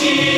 Молчи!